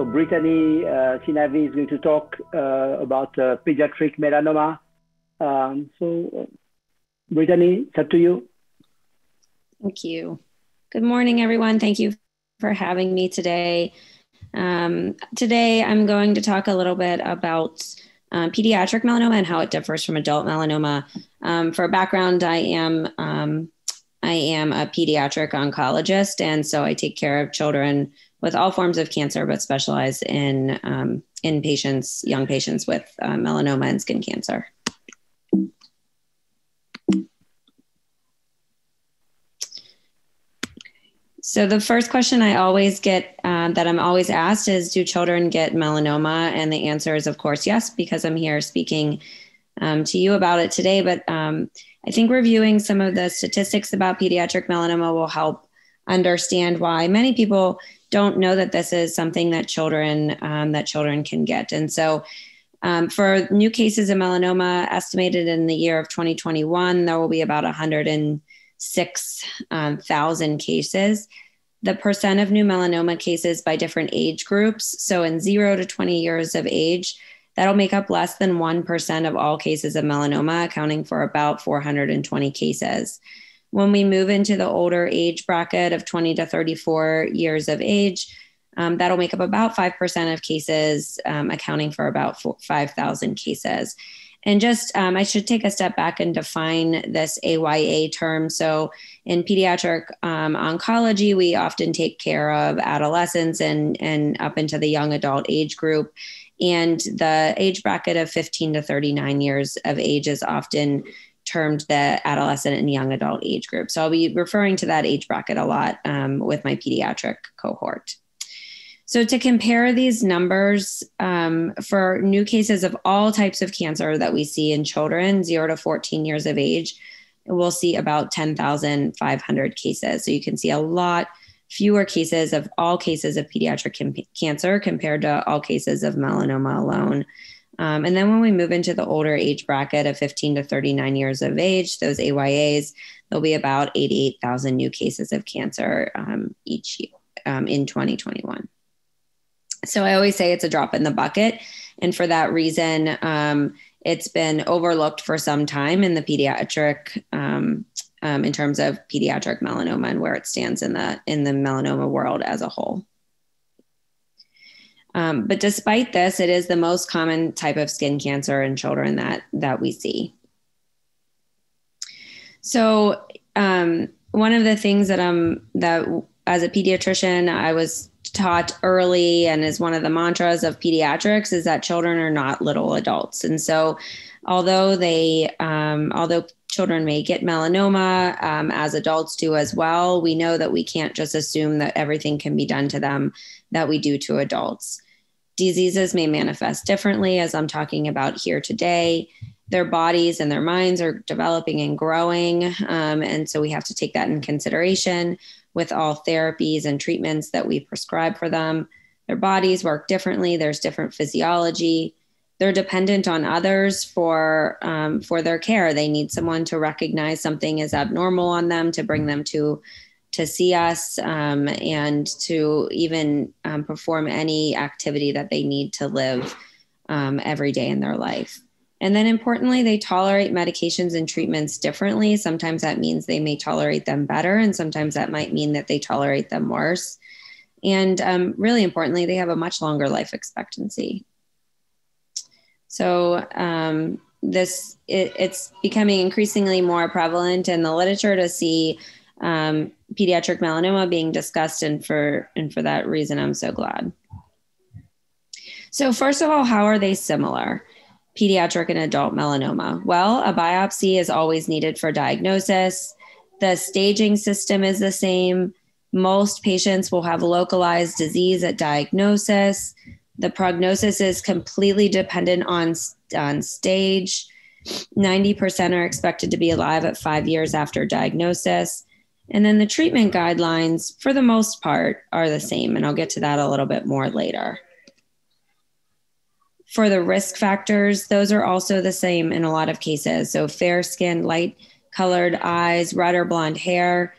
so Brittani uh, Seynnaeve is going to talk uh, about uh, pediatric melanoma. Um, so, uh, Brittani, it's up to you. Thank you. Good morning, everyone. Thank you for having me today. Um, today, I'm going to talk a little bit about uh, pediatric melanoma and how it differs from adult melanoma. Um, for background, I am um, I am a pediatric oncologist, and so I take care of children with all forms of cancer, but specialize in um, in patients, young patients with uh, melanoma and skin cancer. So the first question I always get um, that I'm always asked is, do children get melanoma? And the answer is, of course, yes, because I'm here speaking um, to you about it today. But um, I think reviewing some of the statistics about pediatric melanoma will help understand why many people don't know that this is something that children um, that children can get. And so, um, for new cases of melanoma estimated in the year of 2021, there will be about 106,000 um, cases. The percent of new melanoma cases by different age groups, so in zero to 20 years of age, that'll make up less than 1% of all cases of melanoma, accounting for about 420 cases. When we move into the older age bracket of 20 to 34 years of age, um, that'll make up about 5% of cases, um, accounting for about 5,000 cases. And just, um, I should take a step back and define this AYA term. So, in pediatric um, oncology, we often take care of adolescents and, and up into the young adult age group. And the age bracket of 15 to 39 years of age is often termed the adolescent and young adult age group. So I'll be referring to that age bracket a lot um, with my pediatric cohort. So, to compare these numbers um, for new cases of all types of cancer that we see in children, zero to 14 years of age, we'll see about 10,500 cases. So, you can see a lot fewer cases of all cases of pediatric com- cancer compared to all cases of melanoma alone. Um, and then when we move into the older age bracket of 15 to 39 years of age, those AYAs, there'll be about 88,000 new cases of cancer um, each year um, in 2021. So I always say it's a drop in the bucket. And for that reason, um, it's been overlooked for some time in the pediatric, um, um, in terms of pediatric melanoma and where it stands in the in the melanoma world as a whole. Um, but despite this, it is the most common type of skin cancer in children that that we see. So um, one of the things that I'm that as a pediatrician I was taught early and is one of the mantras of pediatrics is that children are not little adults, and so although they um, although children may get melanoma um, as adults do as well we know that we can't just assume that everything can be done to them that we do to adults. Diseases may manifest differently, as I'm talking about here today. Their bodies and their minds are developing and growing. Um, and so we have to take that in consideration with all therapies and treatments that we prescribe for them. Their bodies work differently, there's different physiology. They're dependent on others for um, for their care. They need someone to recognize something is abnormal on them to bring them to to see us um, and to even um, perform any activity that they need to live um, every day in their life. And then importantly, they tolerate medications and treatments differently. Sometimes that means they may tolerate them better, and sometimes that might mean that they tolerate them worse. And um, really importantly, they have a much longer life expectancy. So, um, this it, it's becoming increasingly more prevalent in the literature to see um, pediatric melanoma being discussed, and for and for that reason, I'm so glad. So first of all, how are they similar? Pediatric and adult melanoma. Well, a biopsy is always needed for diagnosis. The staging system is the same. Most patients will have localized disease at diagnosis. The prognosis is completely dependent on, on stage. 90% are expected to be alive at five years after diagnosis. And then the treatment guidelines, for the most part, are the same. And I'll get to that a little bit more later. For the risk factors, those are also the same in a lot of cases. So, fair skin, light colored eyes, red or blonde hair,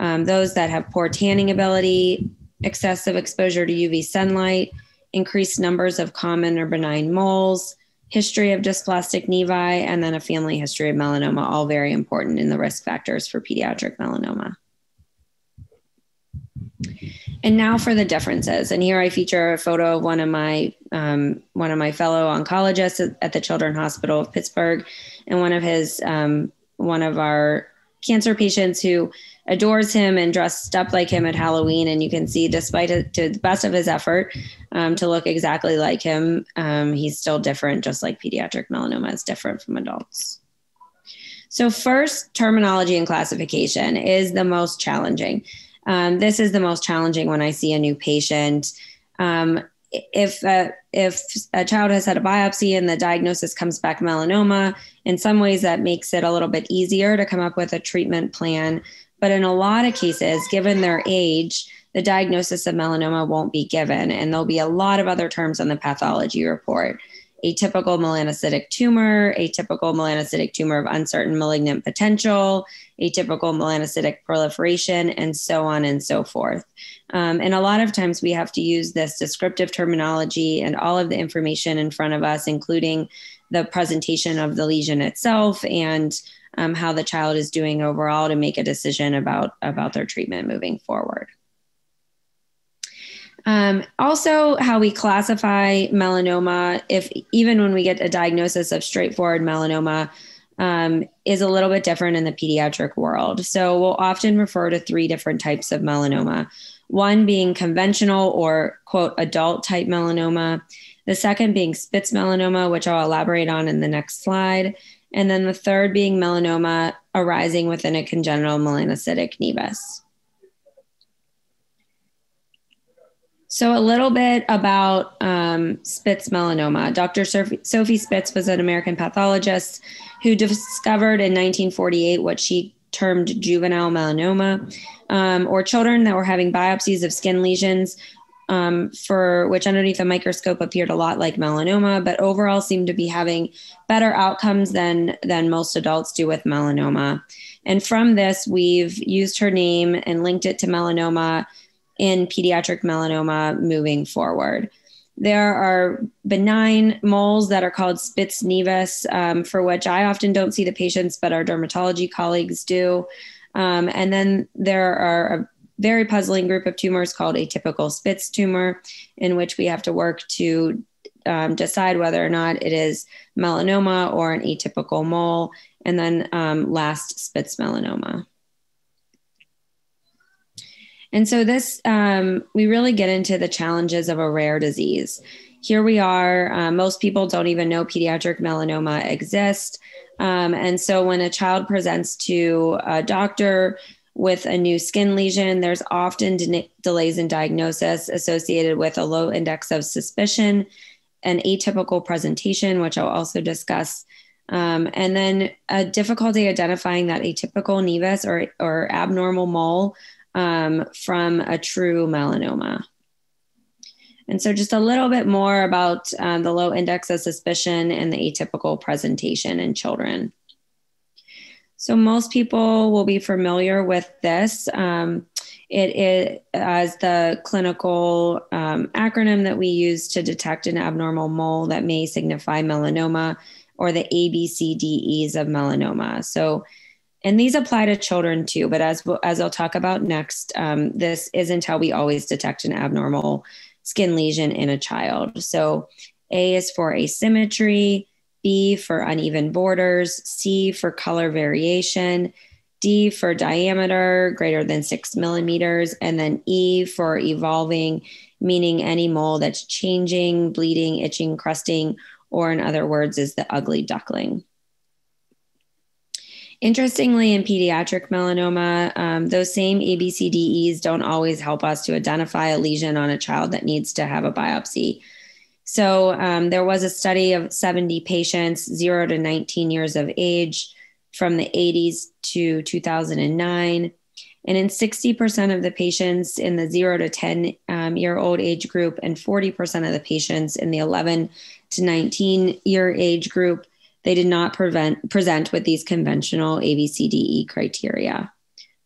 um, those that have poor tanning ability, excessive exposure to UV sunlight, increased numbers of common or benign moles, history of dysplastic nevi, and then a family history of melanoma, all very important in the risk factors for pediatric melanoma. And now for the differences. And here I feature a photo of one of my um, one of my fellow oncologists at, the Children's Hospital of Pittsburgh, and one of his um, one of our cancer patients who adores him and dressed up like him at Halloween. And you can see, despite it, to the best of his effort um, to look exactly like him, um, he's still different, just like pediatric melanoma is different from adults. So, first, terminology and classification is the most challenging. Um, this is the most challenging when I see a new patient. Um, if a, if a child has had a biopsy and the diagnosis comes back melanoma, in some ways that makes it a little bit easier to come up with a treatment plan. But in a lot of cases, given their age, the diagnosis of melanoma won't be given, and there'll be a lot of other terms on the pathology report atypical melanocytic tumor, atypical melanocytic tumor of uncertain malignant potential, atypical melanocytic proliferation, and so on and so forth. Um, and a lot of times we have to use this descriptive terminology and all of the information in front of us, including the presentation of the lesion itself and um, how the child is doing overall to make a decision about, about their treatment moving forward. Um, also, how we classify melanoma, if even when we get a diagnosis of straightforward melanoma, um, is a little bit different in the pediatric world. So we'll often refer to three different types of melanoma one being conventional or quote adult type melanoma, the second being Spitz melanoma, which I'll elaborate on in the next slide, and then the third being melanoma arising within a congenital melanocytic nevus. So, a little bit about um, Spitz melanoma. Dr. Sophie Spitz was an American pathologist who discovered in 1948 what she termed juvenile melanoma, um, or children that were having biopsies of skin lesions um, for which underneath a microscope appeared a lot like melanoma, but overall seemed to be having better outcomes than than most adults do with melanoma. And from this, we've used her name and linked it to melanoma in pediatric melanoma moving forward. There are benign moles that are called Spitz nevus, um, for which I often don't see the patients, but our dermatology colleagues do. Um, and then there are a very puzzling group of tumors called atypical Spitz tumor, in which we have to work to um, decide whether or not it is melanoma or an atypical mole. And then um, last, Spitz melanoma. And so, this, um, we really get into the challenges of a rare disease. Here we are, uh, most people don't even know pediatric melanoma exists. Um, and so, when a child presents to a doctor with a new skin lesion, there's often de- delays in diagnosis associated with a low index of suspicion, an atypical presentation, which I'll also discuss. Um, and then a difficulty identifying that atypical nevus or, or abnormal mole um, from a true melanoma. And so, just a little bit more about um, the low index of suspicion and the atypical presentation in children. So, most people will be familiar with this. Um, it is as the clinical um, acronym that we use to detect an abnormal mole that may signify melanoma or the ABCDEs of melanoma. So, and these apply to children too but as as i'll talk about next um, this isn't how we always detect an abnormal skin lesion in a child. So a is for asymmetry b for uneven borders c for color variation d for diameter greater than six millimeters and then e for evolving meaning any mole that's changing bleeding itching crusting or in other words is the ugly duckling Interestingly, in pediatric melanoma, um, those same ABCDEs don't always help us to identify a lesion on a child that needs to have a biopsy. So um, there was a study of 70 patients, zero to 19 years of age, from the 80s to 2009. And in 60% of the patients in the zero to 10 um, year old age group, and 40% of the patients in the 11 to 19 year age group, they did not prevent, present with these conventional ABCDE criteria.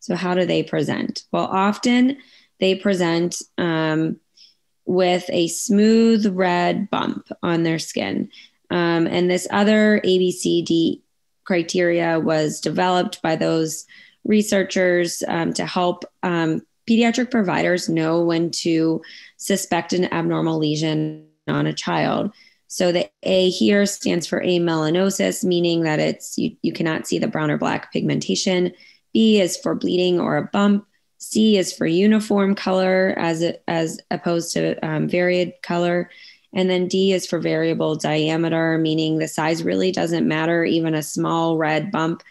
So, how do they present? Well, often they present um, with a smooth red bump on their skin. Um, and this other ABCD criteria was developed by those researchers um, to help um, pediatric providers know when to suspect an abnormal lesion on a child. So the A here stands for amelanosis, meaning that it's you, you cannot see the brown or black pigmentation. B is for bleeding or a bump. C is for uniform color as as opposed to um, varied color. And then D is for variable diameter, meaning the size really doesn't matter. Even a small red bump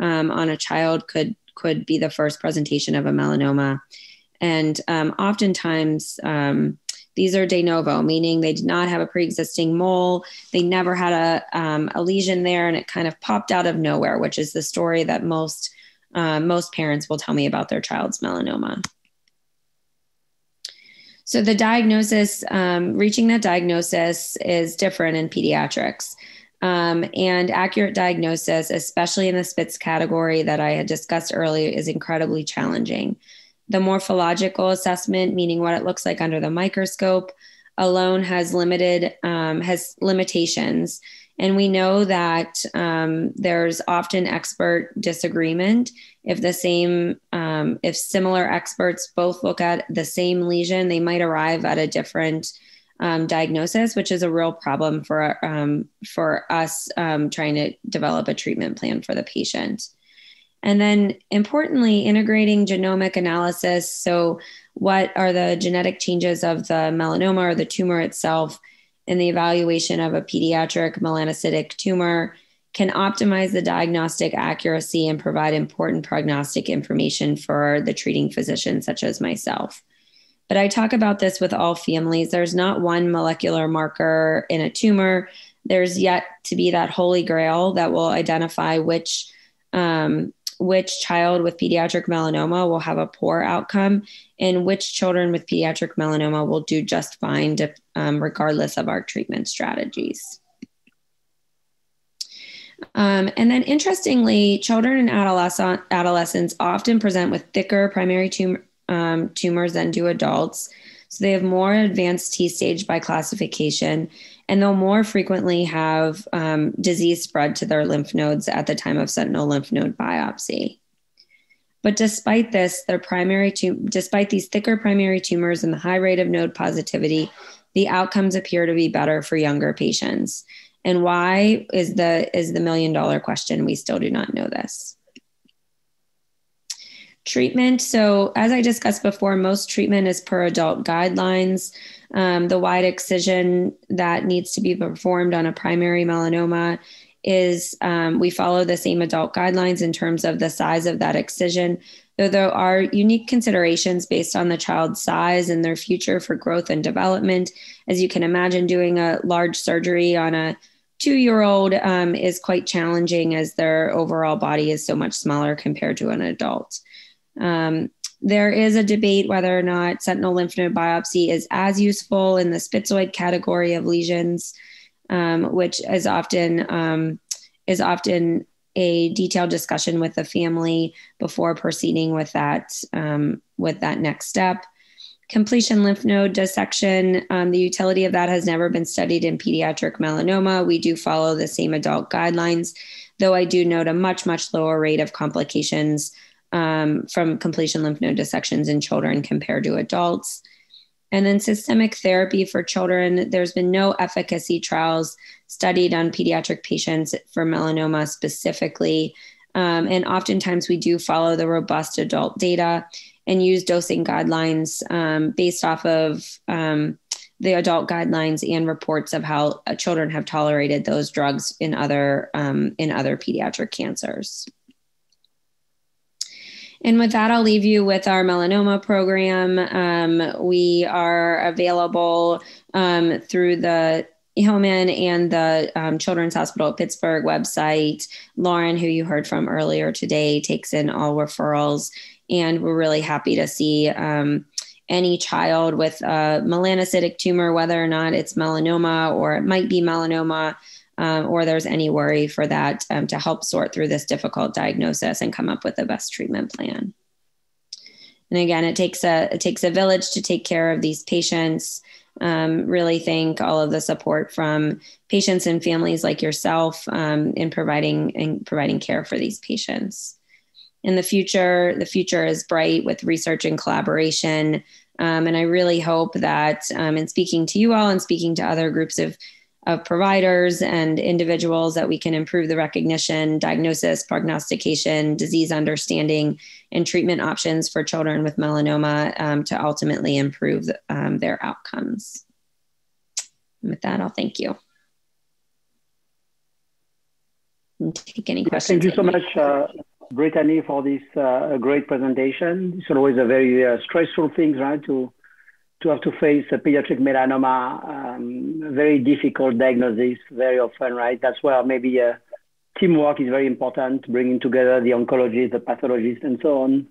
um, on a child could could be the first presentation of a melanoma. And um, oftentimes, um, these are de novo, meaning they did not have a pre existing mole. They never had a, um, a lesion there, and it kind of popped out of nowhere, which is the story that most, uh, most parents will tell me about their child's melanoma. So, the diagnosis, um, reaching that diagnosis is different in pediatrics. Um, and accurate diagnosis, especially in the Spitz category that I had discussed earlier, is incredibly challenging. The morphological assessment, meaning what it looks like under the microscope, alone has limited um, has limitations, and we know that um, there's often expert disagreement. If the same, um, if similar experts both look at the same lesion, they might arrive at a different um, diagnosis, which is a real problem for um, for us um, trying to develop a treatment plan for the patient. And then, importantly, integrating genomic analysis. So, what are the genetic changes of the melanoma or the tumor itself in the evaluation of a pediatric melanocytic tumor? Can optimize the diagnostic accuracy and provide important prognostic information for the treating physician, such as myself. But I talk about this with all families. There's not one molecular marker in a tumor. There's yet to be that holy grail that will identify which um, which child with pediatric melanoma will have a poor outcome and which children with pediatric melanoma will do just fine to, um, regardless of our treatment strategies. Um, and then interestingly, children and adolescent, adolescents often present with thicker primary tumor, um, tumors than do adults. So they have more advanced T stage by classification, and they'll more frequently have um, disease spread to their lymph nodes at the time of sentinel lymph node biopsy. But despite this, their primary tum- despite these thicker primary tumors and the high rate of node positivity, the outcomes appear to be better for younger patients. And why is the is the million dollar question? We still do not know this. Treatment. So, as I discussed before, most treatment is per adult guidelines. Um, the wide excision that needs to be performed on a primary melanoma is um, we follow the same adult guidelines in terms of the size of that excision, though there are unique considerations based on the child's size and their future for growth and development. As you can imagine, doing a large surgery on a two year old um, is quite challenging as their overall body is so much smaller compared to an adult. Um, there is a debate whether or not sentinel lymph node biopsy is as useful in the spitzoid category of lesions, um, which is often um, is often a detailed discussion with the family before proceeding with that um, with that next step. Completion lymph node dissection, um, the utility of that has never been studied in pediatric melanoma. We do follow the same adult guidelines, though I do note a much, much lower rate of complications um, from completion lymph node dissections in children compared to adults. And then systemic therapy for children, there's been no efficacy trials studied on pediatric patients for melanoma specifically. Um, and oftentimes we do follow the robust adult data and use dosing guidelines um, based off of um, the adult guidelines and reports of how uh, children have tolerated those drugs in other um, in other pediatric cancers. And with that, I'll leave you with our melanoma program. Um, we are available um, through the Hillman and the um, Children's Hospital Pittsburgh website. Lauren, who you heard from earlier today, takes in all referrals, and we're really happy to see um, any child with a melanocytic tumor, whether or not it's melanoma or it might be melanoma um, or there's any worry for that um, to help sort through this difficult diagnosis and come up with the best treatment plan. And again, it takes a it takes a village to take care of these patients. um, really thank all of the support from patients and families like yourself um, in providing in providing care for these patients. In the future, the future is bright with research and collaboration. Um, and I really hope that um, in speaking to you all and speaking to other groups of of providers and individuals that we can improve the recognition, diagnosis, prognostication, disease understanding, and treatment options for children with melanoma um, to ultimately improve um, their outcomes. And with that, I'll thank you. And take any questions. Thank you so much, uh, Brittani, for this uh, great presentation. It's always a very uh, stressful thing, right, to to have to face a pediatric melanoma, um, very difficult diagnosis very often, right? That's where maybe uh, teamwork is very important, bringing together the oncologist, the pathologist, and so on.